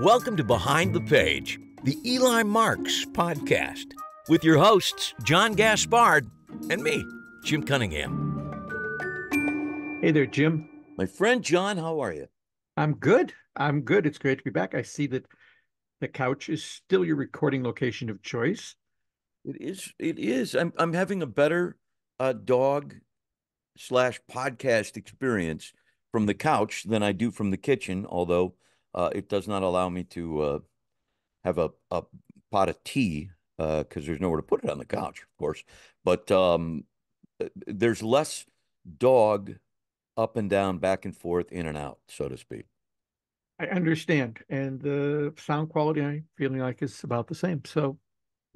Welcome to Behind the Page, the Eli Marks podcast, with your hosts, John Gaspard and me, Jim Cunningham. Hey there, Jim. My friend John, how are you? I'm good. I'm good. It's great to be back. I see that the couch is still your recording location of choice. It is. It is. I'm. I'm having a better uh, dog slash podcast experience from the couch than I do from the kitchen. Although uh, it does not allow me to uh, have a, a pot of tea because uh, there's nowhere to put it on the couch, of course. But um, uh, there's less dog up and down, back and forth, in and out, so to speak. I understand, and the sound quality I'm feeling like is about the same. So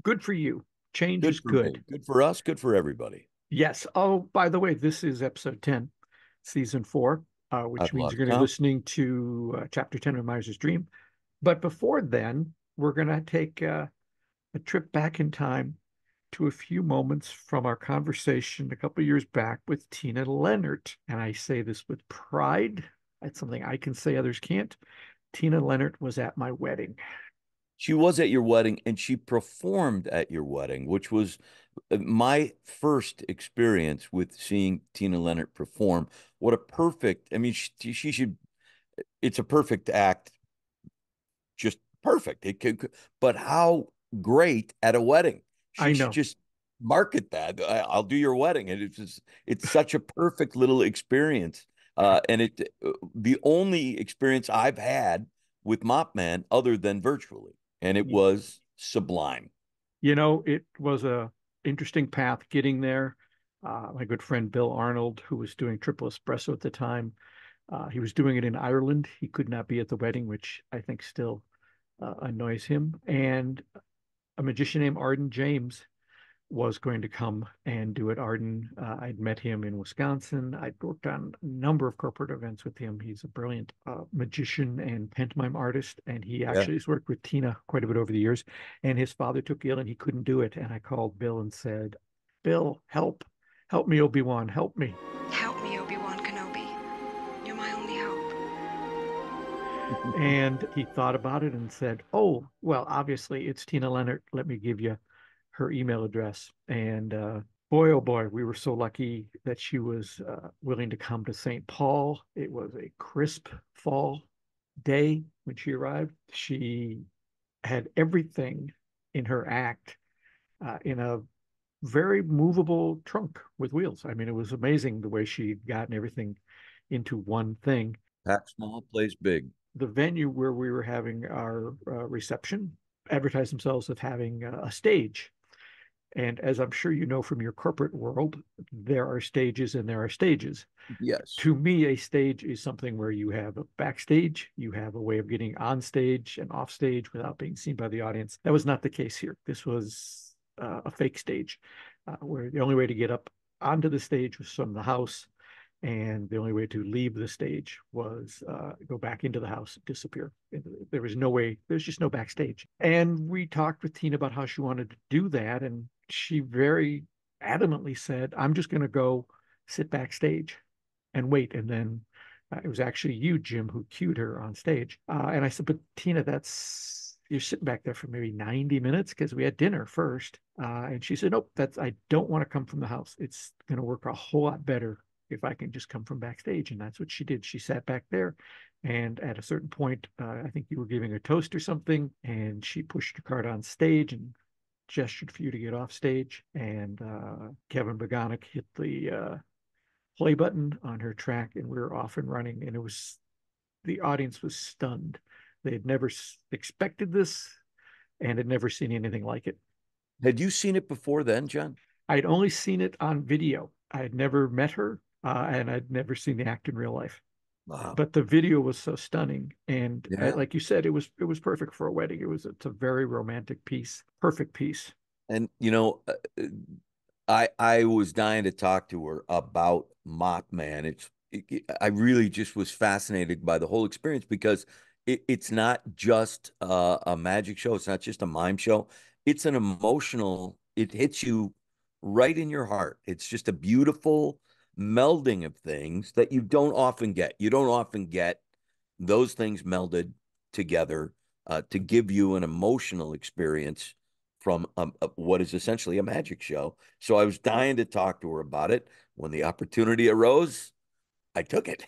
good for you. Change good is good. Me. Good for us. Good for everybody. Yes. Oh, by the way, this is episode ten, season four uh, which I'd means you're going to be listening to uh, chapter 10 of Miser's Dream. But before then, we're going to take uh, a trip back in time to a few moments from our conversation a couple years back with Tina Lenert. And I say this with pride. It's something I can say others can't. Tina Lenert was at my wedding. She was at your wedding and she performed at your wedding, which was uh, my first experience with seeing Tina Lenert perform. What a perfect, I mean, she, she should, it's a perfect act, just perfect. It could, but how great at a wedding. She I know. just market that. I, will do your wedding. And it's just, it's such a perfect little experience. Uh, and it, uh, the only experience I've had with Mop Man other than virtually and it was sublime. You know, it was a interesting path getting there. Uh, my good friend Bill Arnold, who was doing triple espresso at the time, uh, he was doing it in Ireland. He could not be at the wedding, which I think still uh, annoys him. And a magician named Arden James was going to come and do it. Arden, uh, I'd met him in Wisconsin. I'd worked on a number of corporate events with him. He's a brilliant uh, magician and pantomime artist, and he actually yeah. has worked with Tina quite a bit over the years. And his father took ill, and he couldn't do it. And I called Bill and said, "Bill, help, help me, Obi Wan, help me." Help me, Obi Wan Kenobi. You're my only hope. and he thought about it and said, "Oh, well, obviously it's Tina Lenert. Let me give you." Her email address. And uh, boy, oh boy, we were so lucky that she was uh, willing to come to St. Paul. It was a crisp fall day when she arrived. She had everything in her act uh, in a very movable trunk with wheels. I mean, it was amazing the way she'd gotten everything into one thing. Pack small, plays big. The venue where we were having our uh, reception advertised themselves as having a stage and as I'm sure you know from your corporate world, there are stages and there are stages. Yes. To me, a stage is something where you have a backstage, you have a way of getting on stage and off stage without being seen by the audience. That was not the case here. This was uh, a fake stage uh, where the only way to get up onto the stage was from the house. And the only way to leave the stage was uh, go back into the house, disappear. There was no way, there's just no backstage. And we talked with Tina about how she wanted to do that. And she very adamantly said, I'm just going to go sit backstage and wait. And then uh, it was actually you, Jim, who cued her on stage. Uh, and I said, But Tina, that's you're sitting back there for maybe 90 minutes because we had dinner first. Uh, and she said, Nope, that's I don't want to come from the house. It's going to work a whole lot better if I can just come from backstage. And that's what she did. She sat back there. And at a certain point, uh, I think you were giving a toast or something, and she pushed her card on stage and gestured for you to get off stage, and uh, Kevin Boganoc hit the uh, play button on her track, and we were off and running. And it was the audience was stunned; they had never expected this, and had never seen anything like it. Had you seen it before then, John? I had only seen it on video. I had never met her, uh, and I'd never seen the act in real life. Wow. But the video was so stunning, and uh, yeah. like you said, it was it was perfect for a wedding. It was it's a very romantic piece, perfect piece. And you know, uh, uh, I I was dying to talk to her about Mop Man. It's it, I really just was fascinated by the whole experience because it, it's not just uh, a magic show. It's not just a mime show. It's an emotional. It hits you right in your heart. It's just a beautiful melding of things that you don't often get. You don't often get those things melded together uh, to give you an emotional experience from um, uh, what is essentially a magic show. So I was dying to talk to her about it. When the opportunity arose, I took it.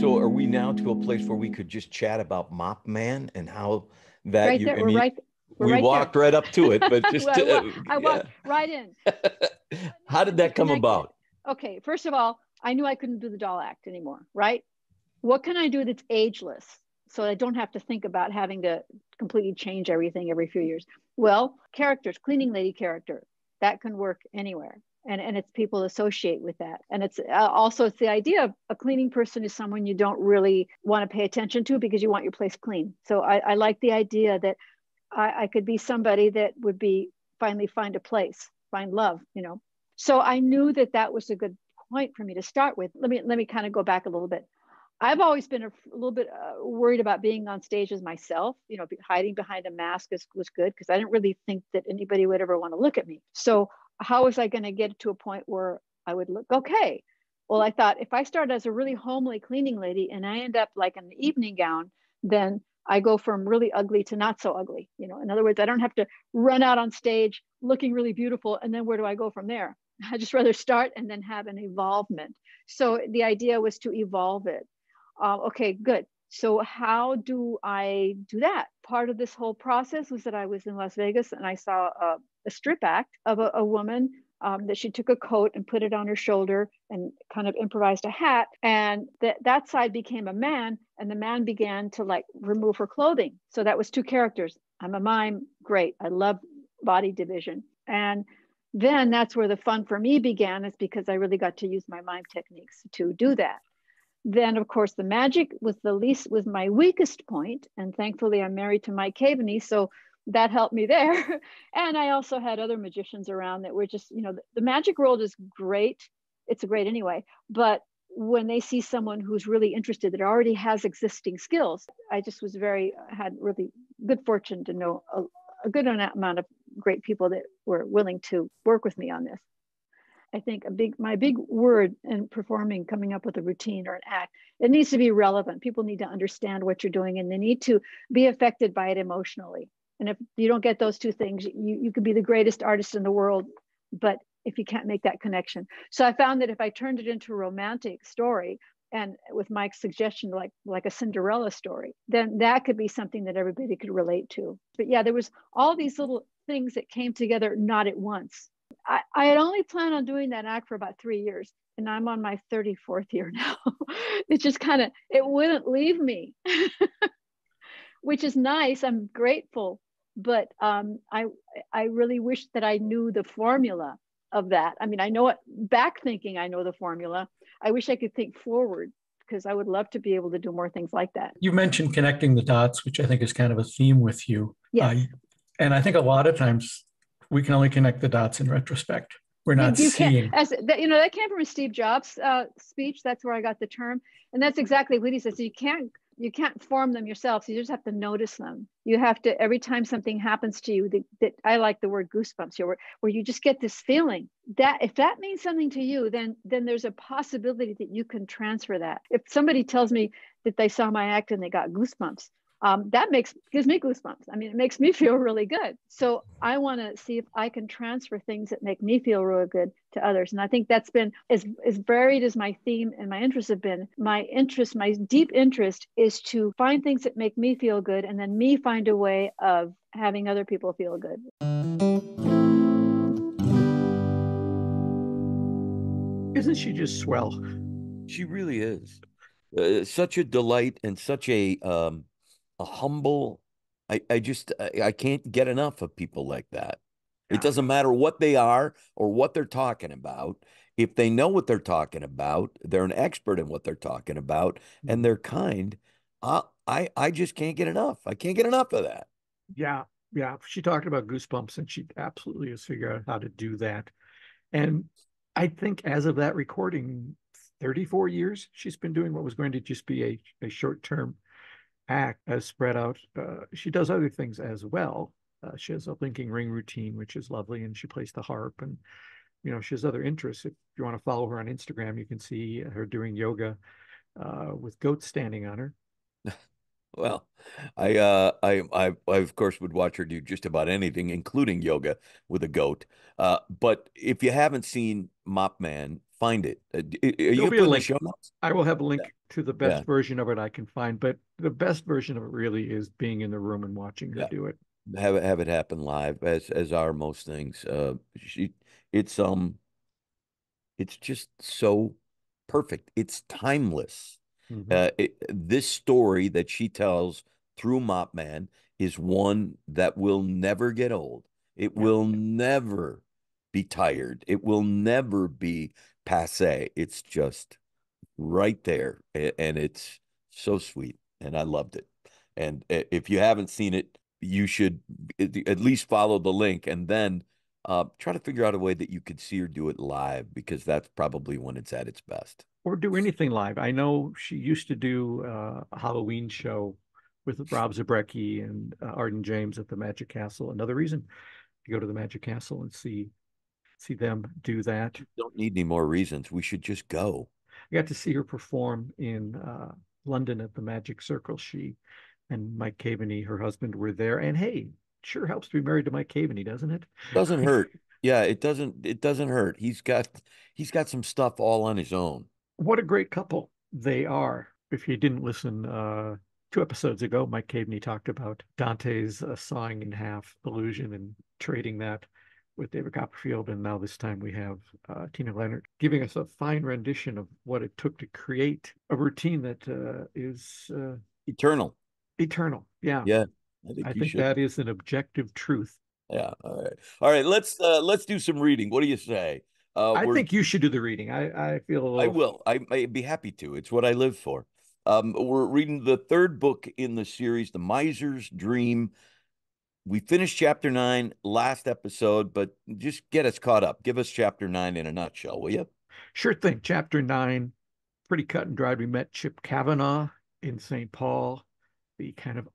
So are we now to a place where we could just chat about Mop Man and how that Right you, there, I mean, right, we're we right there. walked right up to it, but just I uh, I walked yeah. right in. how did that come about? Okay, first of all, I knew I couldn't do the doll act anymore, right? What can I do that's ageless so I don't have to think about having to completely change everything every few years? Well, characters, cleaning lady character, that can work anywhere. And, and it's people associate with that. And it's uh, also it's the idea of a cleaning person is someone you don't really want to pay attention to because you want your place clean. So I, I like the idea that I, I could be somebody that would be finally find a place, find love, you know. So I knew that that was a good point for me to start with. Let me let me kind of go back a little bit. I've always been a little bit uh, worried about being on stage as myself. You know, hiding behind a mask is, was good because I didn't really think that anybody would ever want to look at me. So how was I going to get to a point where I would look okay? Well, I thought if I start as a really homely cleaning lady and I end up like in an evening gown, then I go from really ugly to not so ugly. You know, in other words, I don't have to run out on stage looking really beautiful and then where do I go from there? I just rather start and then have an evolvement. So the idea was to evolve it. Uh, okay, good. So how do I do that? Part of this whole process was that I was in Las Vegas and I saw a, a strip act of a, a woman um, that she took a coat and put it on her shoulder and kind of improvised a hat. And that that side became a man, and the man began to like remove her clothing. So that was two characters. I'm a mime, great. I love body division. And then that's where the fun for me began, is because I really got to use my mime techniques to do that. Then, of course, the magic was the least was my weakest point, and thankfully, I'm married to Mike Caveney, so that helped me there. and I also had other magicians around that were just, you know, the, the magic world is great. It's great anyway, but when they see someone who's really interested that already has existing skills, I just was very had really good fortune to know a, a good amount of great people that were willing to work with me on this. I think a big my big word in performing coming up with a routine or an act it needs to be relevant people need to understand what you're doing and they need to be affected by it emotionally and if you don't get those two things you, you could be the greatest artist in the world but if you can't make that connection. So i found that if i turned it into a romantic story and with mike's suggestion like like a cinderella story then that could be something that everybody could relate to. But yeah there was all these little things that came together not at once. I, I had only planned on doing that act for about three years and i'm on my 34th year now. It just kind of it wouldn't leave me which is nice. I'm grateful but um, I, I really wish that i knew the formula of that. I mean i know it back thinking i know the formula. I wish i could think forward because i would love to be able to do more things like that. You mentioned connecting the dots, which I think is kind of a theme with you. yes. Uh, and I think a lot of times we can only connect the dots in retrospect. We're not you seeing. as that, you know that came from a steve jobs uh, speech. That's where i got the term. And that's exactly what he says So you can't you can't form them yourself you just have to notice them. You have to every time something happens to you that, that i like the word goosebumps here where, where you just get this feeling that if that means something to you then then there's a possibility that you can transfer that. If somebody tells me that they saw my act and they got goosebumps um, that makes gives me goosebumps. I mean, it makes me feel really good. So I want to see if I can transfer things that make me feel really good to others. And I think that's been as as varied as my theme and my interests have been. My interest, my deep interest, is to find things that make me feel good, and then me find a way of having other people feel good. Isn't she just swell? She really is. Uh, such a delight and such a um a humble I I just I, I can't get enough of people like that. Yeah. It doesn't matter what they are or what they're talking about. If they know what they're talking about, they're an expert in what they're talking about and mm-hmm. they're kind. I I I just can't get enough. I can't get enough of that. Yeah, yeah. She talked about goosebumps, and she absolutely has figured out how to do that. And I think as of that recording, 34 years she's been doing what was going to just be a, a short-term act as spread out. Uh, she does other things as well. Uh, she has a linking ring routine, which is lovely, and she plays the harp. And you know, she has other interests. If you want to follow her on Instagram, you can see her doing yoga. uh, with goats standing on her. Well, I uh I I I of course would watch her do just about anything, including yoga with a goat. Uh, but if you haven't seen Mop Man, find it. Uh, are you a the link. show notes? I will have a link to the best Yeah. version of it I can find, but the best version of it really is being in the room and watching her Yeah. do it. Have it have it happen live, as as are most things. Uh, she it's um, it's just so perfect. It's timeless. Mhm. Uh, it, this story that she tells through Mop Man is one that will never get old. It Yeah. will never be tired. It will never be passe. It's just right there, and it's so sweet, and I loved it. And if you haven't seen it, you should at least follow the link, and then uh, try to figure out a way that you could see her do it live, because that's probably when it's at its best. or do anything live. I know she used to do uh, a Halloween show with Rob Zabrecky and uh, Arden James at the Magic Castle. Another reason to go to the Magic Castle and see see them do that. Don't need any more reasons. We should just go. I got to see her perform in uh, London at the Magic Circle. She and Mike Caveney, her husband, were there. And hey, sure helps to be married to Mike Caveney, doesn't it? Doesn't hurt. Yeah, it doesn't. It doesn't hurt. He's got he's got some stuff all on his own. What a great couple they are. If you didn't listen uh, two episodes ago, Mike Caveney talked about Dante's uh, sawing in half illusion and trading that with David Copperfield. And now this time we have uh, Tina Lenert giving us a fine rendition of what it took to create a routine that uh, is uh, Eternal. eternal. Yeah. Yeah, I think I think that is an objective truth. Yeah. All right. All right. Let's uh let's do some reading. What do you say? Uh, I think you should do the reading. I, I feel a I little will. I I'd be happy to. It's what I live for. Um, we're reading the third book in the series, The Miser's Dream. We finished chapter nine last episode, but just get us caught up. Give us chapter nine in a nutshell, will you? Sure thing. Chapter nine, pretty cut and dried. We met Chip Kavanaugh in St. Paul, the kind of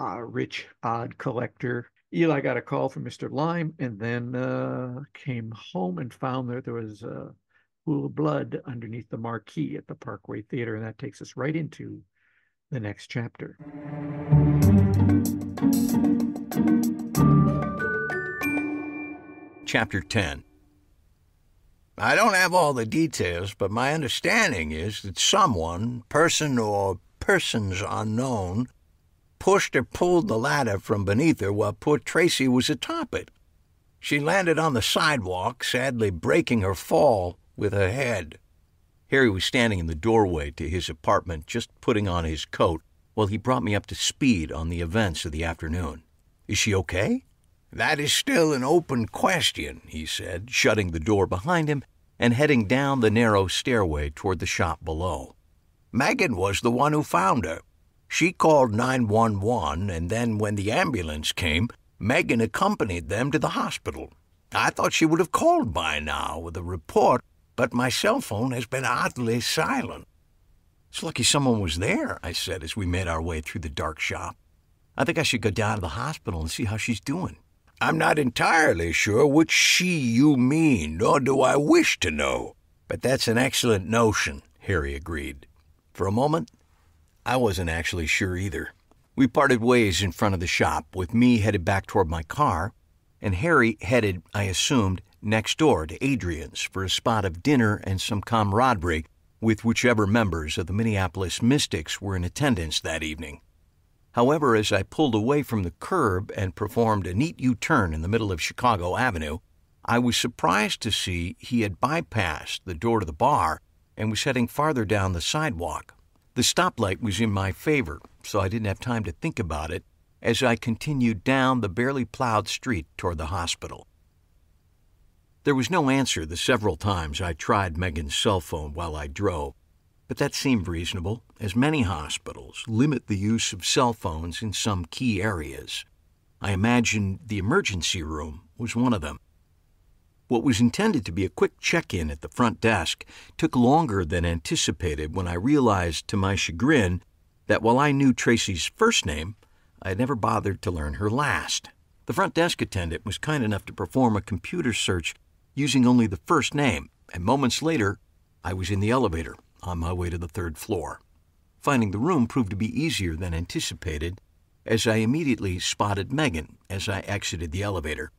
uh, rich, odd collector. Eli got a call from Mr. Lime and then uh, came home and found that there was a pool of blood underneath the marquee at the Parkway Theater. And that takes us right into the next chapter. Chapter 10 I don't have all the details, but my understanding is that someone, person or persons unknown, pushed or pulled the ladder from beneath her while poor Tracy was atop it. She landed on the sidewalk, sadly breaking her fall with her head. Harry was standing in the doorway to his apartment, just putting on his coat, while he brought me up to speed on the events of the afternoon. Is she okay? That is still an open question, he said, shutting the door behind him and heading down the narrow stairway toward the shop below. Megan was the one who found her. She called 911, and then when the ambulance came, Megan accompanied them to the hospital. I thought she would have called by now with a report, but my cell phone has been oddly silent. It's lucky someone was there, I said as we made our way through the dark shop. I think I should go down to the hospital and see how she's doing. I'm not entirely sure which she you mean, nor do I wish to know. But that's an excellent notion, Harry agreed. For a moment, I wasn't actually sure either. We parted ways in front of the shop, with me headed back toward my car, and Harry headed, I assumed, next door to Adrian's for a spot of dinner and some camaraderie with whichever members of the Minneapolis Mystics were in attendance that evening. However, as I pulled away from the curb and performed a neat U turn in the middle of Chicago Avenue, I was surprised to see he had bypassed the door to the bar and was heading farther down the sidewalk. The stoplight was in my favor, so I didn't have time to think about it as I continued down the barely plowed street toward the hospital. There was no answer the several times I tried Megan's cell phone while I drove, but that seemed reasonable, as many hospitals limit the use of cell phones in some key areas. I imagined the emergency room was one of them. What was intended to be a quick check in at the front desk took longer than anticipated when I realized, to my chagrin, that while I knew Tracy's first name, I had never bothered to learn her last. The front desk attendant was kind enough to perform a computer search using only the first name, and moments later, I was in the elevator on my way to the third floor. Finding the room proved to be easier than anticipated, as I immediately spotted Megan as I exited the elevator.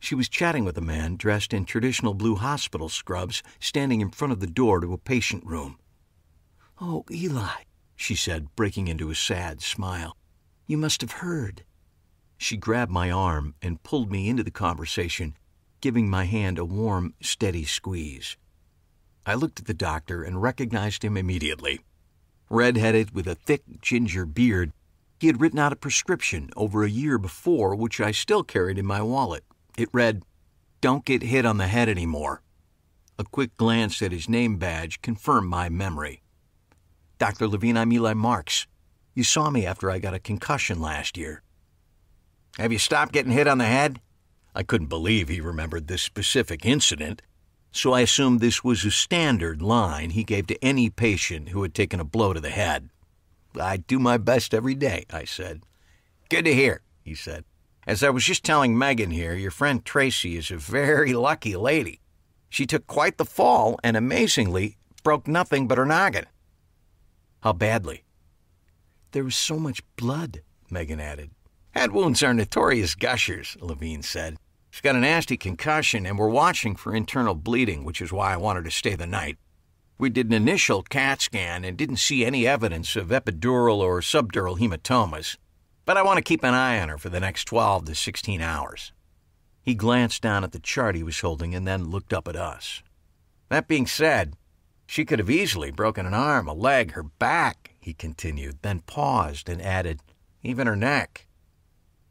She was chatting with a man dressed in traditional blue hospital scrubs standing in front of the door to a patient room. Oh, Eli, she said, breaking into a sad smile. You must have heard. She grabbed my arm and pulled me into the conversation, giving my hand a warm, steady squeeze. I looked at the doctor and recognized him immediately. Red-headed with a thick ginger beard, he had written out a prescription over a year before, which I still carried in my wallet. It read, Don't get hit on the head anymore. A quick glance at his name badge confirmed my memory. Dr. Levine, I'm Eli Marks. You saw me after I got a concussion last year. Have you stopped getting hit on the head? I couldn't believe he remembered this specific incident, so I assumed this was a standard line he gave to any patient who had taken a blow to the head. I do my best every day, I said. Good to hear, he said. As I was just telling Megan here, your friend Tracy is a very lucky lady. She took quite the fall and amazingly broke nothing but her noggin. How badly? There was so much blood, Megan added. Head wounds are notorious gushers, Levine said. She's got a nasty concussion, and we're watching for internal bleeding, which is why I wanted to stay the night. We did an initial CAT scan and didn't see any evidence of epidural or subdural hematomas, but I want to keep an eye on her for the next 12 to 16 hours. He glanced down at the chart he was holding and then looked up at us. That being said, she could have easily broken an arm, a leg, her back, he continued, then paused and added, even her neck.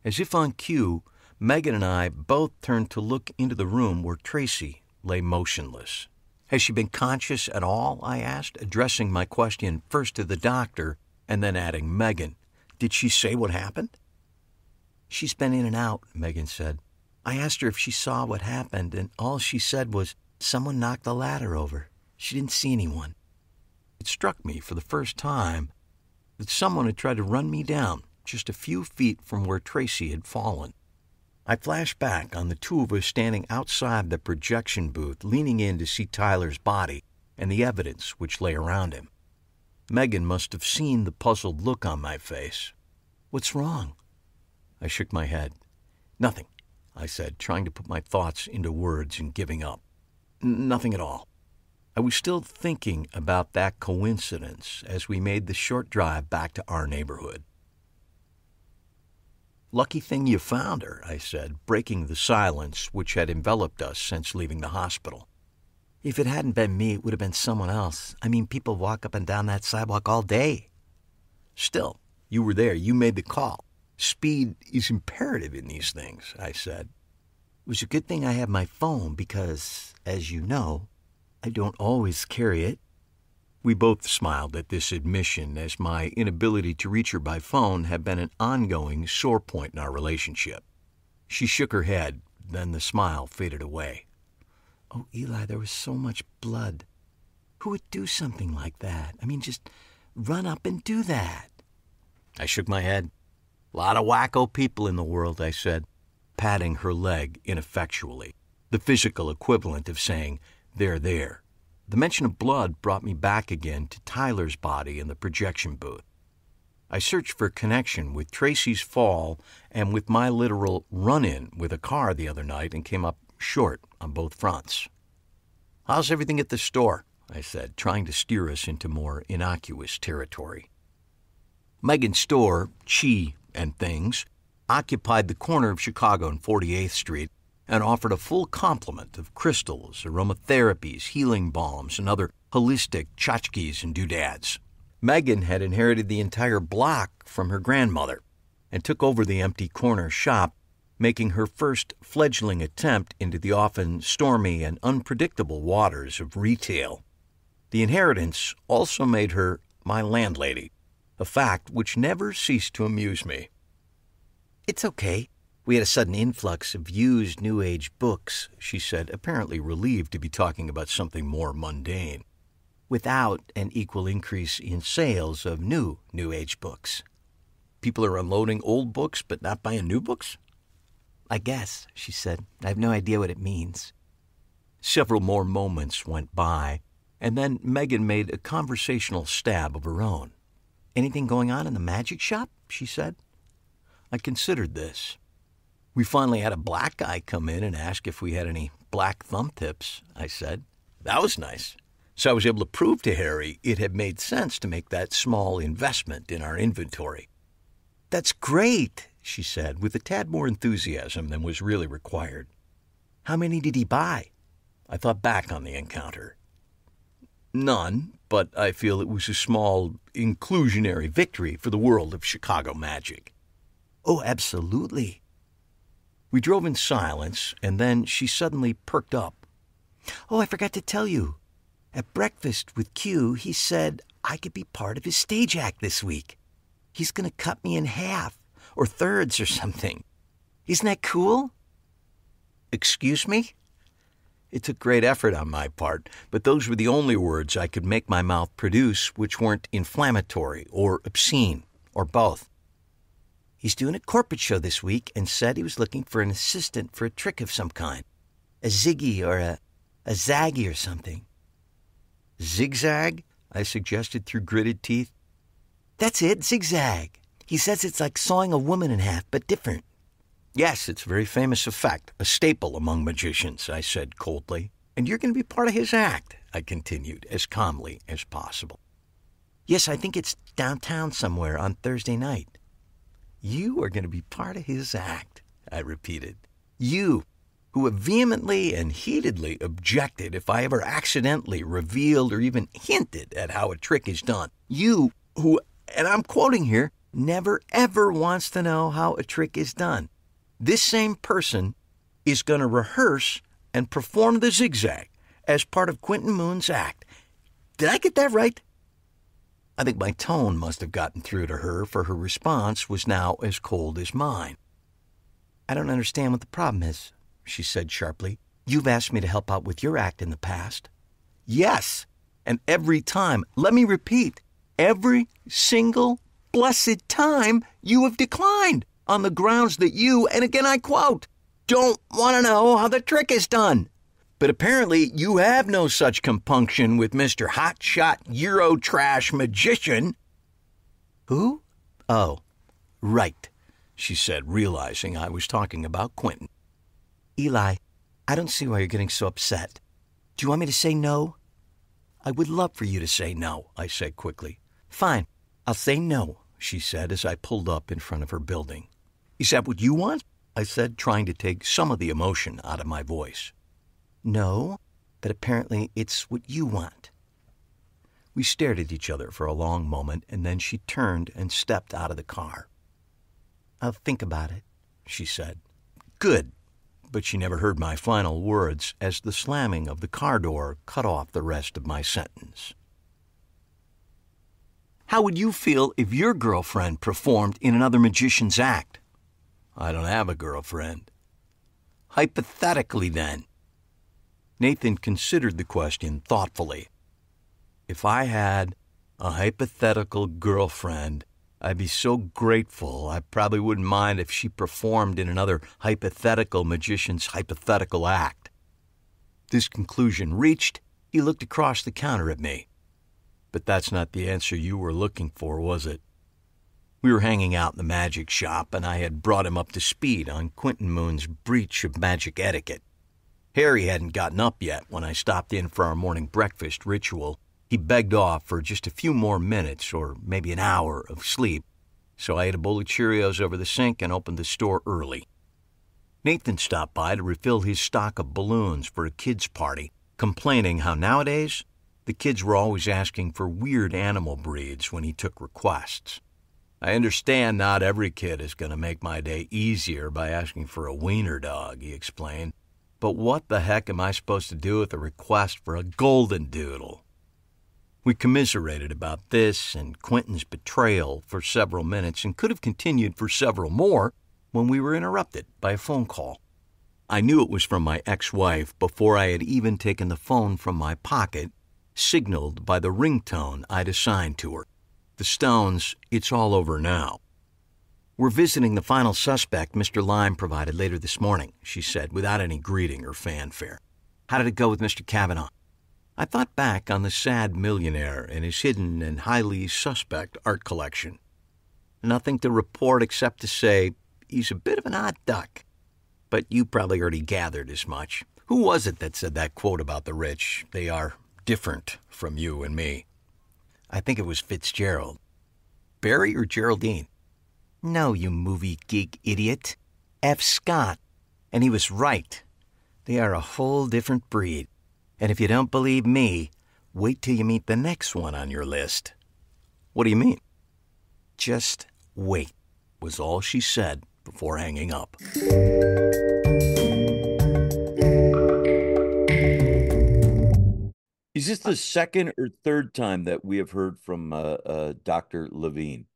As if on cue, Megan and I both turned to look into the room where Tracy lay motionless. Has she been conscious at all? I asked, addressing my question first to the doctor and then adding Megan. Did she say what happened? She's been in and out, Megan said. I asked her if she saw what happened, and all she said was someone knocked the ladder over. She didn't see anyone. It struck me for the first time that someone had tried to run me down just a few feet from where Tracy had fallen. I flashed back on the two of us standing outside the projection booth, leaning in to see Tyler's body and the evidence which lay around him. Megan must have seen the puzzled look on my face. What's wrong? I shook my head. Nothing, I said, trying to put my thoughts into words and giving up. Nothing at all. I was still thinking about that coincidence as we made the short drive back to our neighborhood. Lucky thing you found her, I said, breaking the silence which had enveloped us since leaving the hospital. If it hadn't been me, it would have been someone else. I mean, people walk up and down that sidewalk all day. Still, you were there. You made the call. Speed is imperative in these things, I said. It was a good thing I had my phone because, as you know, I don't always carry it. We both smiled at this admission, as my inability to reach her by phone had been an ongoing sore point in our relationship. She shook her head, then the smile faded away. Oh, Eli, there was so much blood. Who would do something like that? I mean, just run up and do that. I shook my head. Lot of wacko people in the world, I said, patting her leg ineffectually, the physical equivalent of saying, There, there. The mention of blood brought me back again to Tyler's body in the projection booth. I searched for a connection with Tracy's fall and with my literal run in with a car the other night and came up short on both fronts. How's everything at the store? I said, trying to steer us into more innocuous territory. Megan's store, Chi and Things, occupied the corner of Chicago and 48th Street and offered a full complement of crystals, aromatherapies, healing balms, and other holistic tchotchkes and doodads. Megan had inherited the entire block from her grandmother and took over the empty corner shop, making her first fledgling attempt into the often stormy and unpredictable waters of retail. The inheritance also made her my landlady, a fact which never ceased to amuse me. It's okay, we had a sudden influx of used New Age books, she said, apparently relieved to be talking about something more mundane, without an equal increase in sales of new New Age books. People are unloading old books but not buying new books? I guess, she said. I have no idea what it means. Several more moments went by, and then Megan made a conversational stab of her own. Anything going on in the magic shop? she said. I considered this. We finally had a black guy come in and ask if we had any black thumb tips, I said. That was nice. So I was able to prove to Harry it had made sense to make that small investment in our inventory. That's great, she said, with a tad more enthusiasm than was really required. How many did he buy? I thought back on the encounter. None, but I feel it was a small inclusionary victory for the world of Chicago magic. Oh, absolutely. We drove in silence, and then she suddenly perked up. Oh, I forgot to tell you. At breakfast with Q, he said I could be part of his stage act this week. He's going to cut me in half, or thirds, or something. Isn't that cool? Excuse me? It took great effort on my part, but those were the only words I could make my mouth produce which weren't inflammatory or obscene, or both. He's doing a corporate show this week and said he was looking for an assistant for a trick of some kind. A ziggy or a, a zaggy or something. Zigzag? I suggested through gritted teeth. That's it, zigzag. He says it's like sawing a woman in half, but different. Yes, it's a very famous effect, a staple among magicians, I said coldly. And you're going to be part of his act, I continued, as calmly as possible. Yes, I think it's downtown somewhere on Thursday night. You are going to be part of his act, I repeated. You, who have vehemently and heatedly objected if I ever accidentally revealed or even hinted at how a trick is done. You, who, and I'm quoting here, never ever wants to know how a trick is done. This same person is going to rehearse and perform the zigzag as part of Quentin Moon's act. Did I get that right? I think my tone must have gotten through to her, for her response was now as cold as mine. I don't understand what the problem is, she said sharply. You've asked me to help out with your act in the past. Yes, and every time, let me repeat, every single blessed time you have declined on the grounds that you, and again I quote, don't want to know how the trick is done. But apparently you have no such compunction with Mr. Hotshot Euro Trash Magician. Who? Oh, right, she said, realizing I was talking about Quentin. Eli, I don't see why you're getting so upset. Do you want me to say no? I would love for you to say no, I said quickly. Fine, I'll say no, she said as I pulled up in front of her building. Is that what you want? I said, trying to take some of the emotion out of my voice. No, but apparently it's what you want. We stared at each other for a long moment, and then she turned and stepped out of the car. I'll think about it, she said. Good. But she never heard my final words as the slamming of the car door cut off the rest of my sentence. How would you feel if your girlfriend performed in another magician's act? I don't have a girlfriend. Hypothetically, then. Nathan considered the question thoughtfully. If I had a hypothetical girlfriend, I'd be so grateful I probably wouldn't mind if she performed in another hypothetical magician's hypothetical act. This conclusion reached, he looked across the counter at me. But that's not the answer you were looking for, was it? We were hanging out in the magic shop, and I had brought him up to speed on Quentin Moon's breach of magic etiquette. Harry hadn't gotten up yet when I stopped in for our morning breakfast ritual. He begged off for just a few more minutes, or maybe an hour, of sleep, so I ate a bowl of Cheerios over the sink and opened the store early. Nathan stopped by to refill his stock of balloons for a kids' party, complaining how nowadays the kids were always asking for weird animal breeds when he took requests. I understand not every kid is going to make my day easier by asking for a wiener dog, he explained. But what the heck am I supposed to do with a request for a golden doodle? We commiserated about this and Quentin's betrayal for several minutes and could have continued for several more when we were interrupted by a phone call. I knew it was from my ex wife before I had even taken the phone from my pocket, signaled by the ringtone I'd assigned to her. The Stones, it's all over now. We're visiting the final suspect Mr. Lime provided later this morning, she said, without any greeting or fanfare. How did it go with Mr. Kavanaugh? I thought back on the sad millionaire and his hidden and highly suspect art collection. Nothing to report except to say he's a bit of an odd duck. But you probably already gathered as much. Who was it that said that quote about the rich? They are different from you and me. I think it was Fitzgerald. Barry or Geraldine? No, you movie geek idiot. F. Scott. And he was right. They are a whole different breed. And if you don't believe me, wait till you meet the next one on your list. What do you mean? Just wait, was all she said before hanging up. Is this the second or third time that we have heard from uh, uh, Dr. Levine?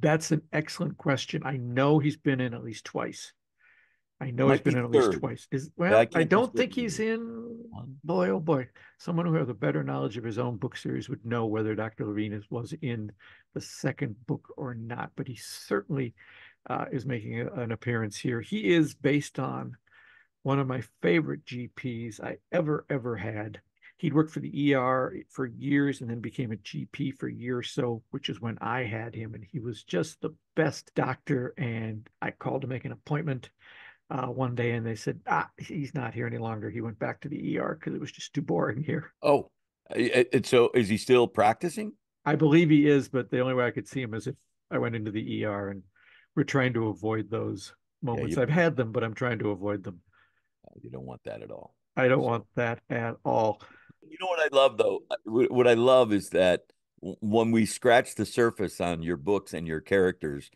That's an excellent question. I know he's been in at least twice. I know Might he's been in at least twice. Is I well, I don't think he's in. Boy, oh boy, someone who has a better knowledge of his own book series would know whether Dr. Levine was in the second book or not. But he certainly uh, is making a- an appearance here. He is based on one of my favorite GPs I ever ever had. He'd worked for the ER for years and then became a GP for a year or so, which is when I had him. And he was just the best doctor. And I called to make an appointment uh, one day and they said, ah, he's not here any longer. He went back to the ER because it was just too boring here. Oh, and so is he still practicing? I believe he is, but the only way I could see him is if I went into the ER and we're trying to avoid those moments. you- I've had them, but I'm trying to avoid them. You don't want that at all. I don't So- want that at all. You know what I love though? Uh, What I love is that when we scratch the surface on your books and your characters,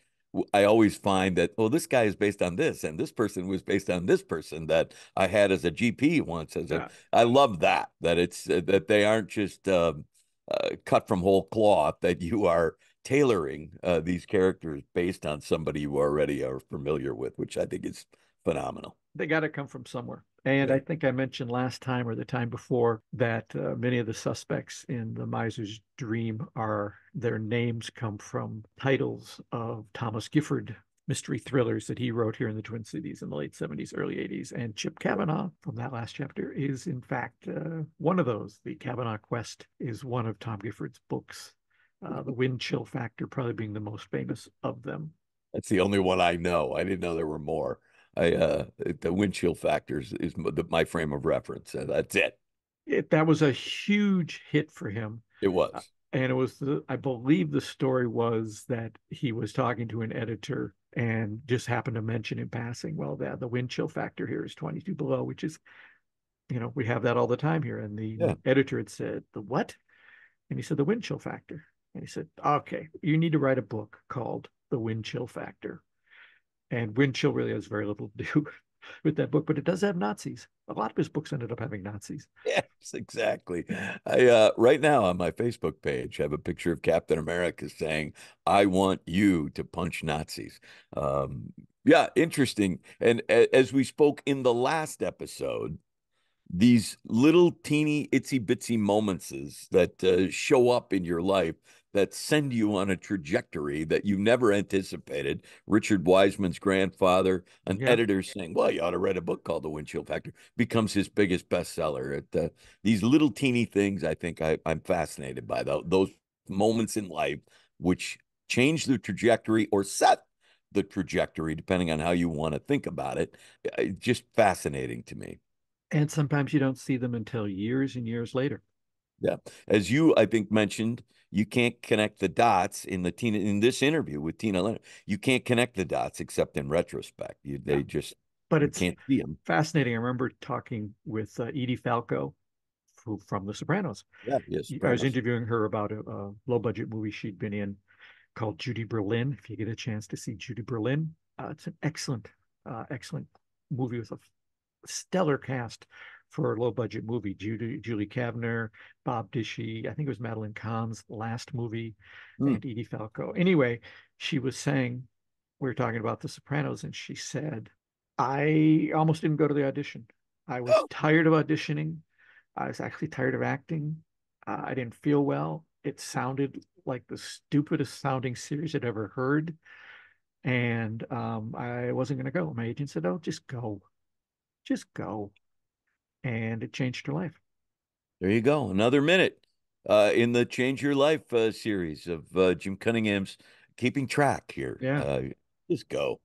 I always find that, oh, this guy is based on this, and this person was based on this person that I had as a GP once. As Yeah. a, I love that that it's uh, that they aren't just um, uh, cut from whole cloth. That you are tailoring uh, these characters based on somebody you already are familiar with, which I think is phenomenal. They got to come from somewhere. And I think I mentioned last time or the time before that uh, many of the suspects in the Miser's Dream are their names come from titles of Thomas Gifford mystery thrillers that he wrote here in the Twin Cities in the late 70s, early 80s. And Chip Kavanaugh from that last chapter is, in fact, uh, one of those. The Kavanaugh Quest is one of Tom Gifford's books. Uh, the Wind Chill Factor probably being the most famous of them. That's the only one I know. I didn't know there were more. I uh the windshield factors is the, my frame of reference. and that's it. It, that was a huge hit for him. It was. and it was the i believe the story was that he was talking to an editor and just happened to mention in passing well the, the wind chill factor here is 22 below which is you know we have that all the time here and the Yeah. editor had said the what and he said the wind chill factor and he said okay you need to write a book called the wind chill factor and wind chill really has very little to do with that book but it does have nazis a lot of his books ended up having nazis Yes, exactly. I uh right now on my Facebook page I have a picture of Captain America saying, "I want you to punch Nazis." Um yeah, interesting. And as we spoke in the last episode, these little teeny itsy bitsy moments that uh, show up in your life that send you on a trajectory that you never anticipated. Richard Wiseman's grandfather, an Yeah. editor saying, Well, you ought to write a book called The Windshield Factor, becomes his biggest bestseller. It, uh, these little teeny things, I think I, I'm fascinated by tho- those moments in life which change the trajectory or set the trajectory, depending on how you want to think about it. Just fascinating to me. And sometimes you don't see them until years and years later Yeah, as you I think mentioned, you can't connect the dots in the Tina in this interview with Tina Lenert. You can't connect the dots except in retrospect. You, they Yeah. just but it's can't see them. fascinating. I remember talking with uh, Edie Falco who, from The Sopranos. Yeah, yes. I was interviewing her about a, a low budget movie she'd been in called Judy Berlin. If you get a chance to see Judy Berlin, uh, it's an excellent, uh, excellent movie with a stellar cast for a low budget movie. Judy, Julie Kavner, Bob Dishy, I think it was Madeline Kahn's last movie, Hmm. and Edie Falco. Anyway, she was saying, we were talking about The Sopranos, and she said, I almost didn't go to the audition. I was Oh. tired of auditioning. I was actually tired of acting. Uh, I didn't feel well. It sounded like the stupidest sounding series I'd ever heard. And um, I wasn't going to go. My agent said, Oh, just go. Just go. And it changed her life. There you go. Another minute uh, in the Change Your Life uh, series of uh, Jim Cunningham's keeping track here. Yeah. Uh, just go.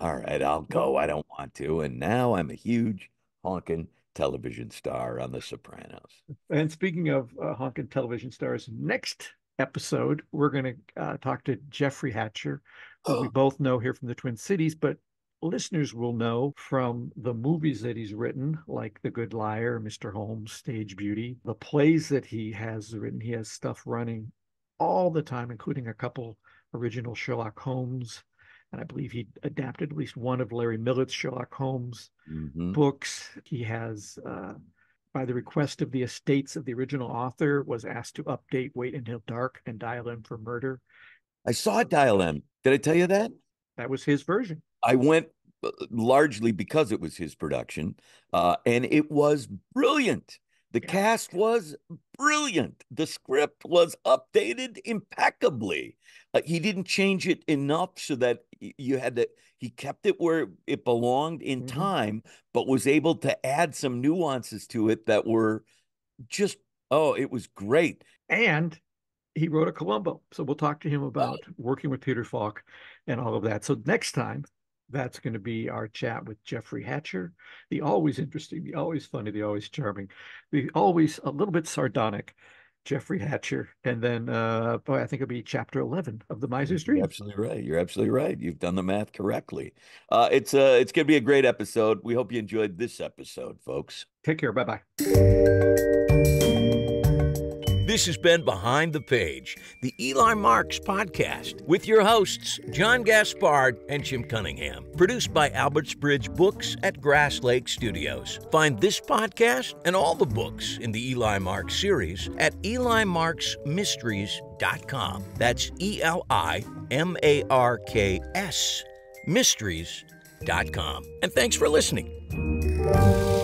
All right, I'll go. I don't want to. And now I'm a huge honking television star on The Sopranos. And speaking of uh, honking television stars, next episode, we're going to uh, talk to Jeffrey Hatcher, who we both know here from the Twin Cities, but listeners will know from the movies that he's written, like The Good Liar, Mr. Holmes, Stage Beauty, the plays that he has written. He has stuff running all the time, including a couple original Sherlock Holmes. And I believe he adapted at least one of Larry Millett's Sherlock Holmes Mhm. books. He has, uh, by the request of the estates of the original author, was asked to update Wait Until Dark and Dial M for Murder. I saw Dial M. Did I tell you that? That was his version. I went uh, largely because it was his production, uh, and it was brilliant. The cast was brilliant. The script was updated impeccably. Uh, he didn't change it enough so that you had to. He kept it where it belonged in Mhm. time, but was able to add some nuances to it that were just. Oh, it was great. And he wrote a Columbo. So we'll talk to him about working with Peter Falk and all of that. So next time, that's going to be our chat with Jeffrey Hatcher, the always interesting, the always funny, the always charming, the always a little bit sardonic Jeffrey Hatcher. And then uh, boy, I think it'll be chapter 11 of The Miser's You're Dream. absolutely right. You're absolutely right. You've done the math correctly. Uh, it's uh, it's gonna be a great episode. We hope you enjoyed this episode, folks. Take care. Bye bye. This has been Behind the Page, the Eli Marks podcast, with your hosts, John Gaspard and Jim Cunningham. Produced by Alberts Bridge Books at Grass Lake Studios. Find this podcast and all the books in the Eli Marks series at elimarksmysteries.com. That's E L I M A R K S, mysteries.com. And thanks for listening.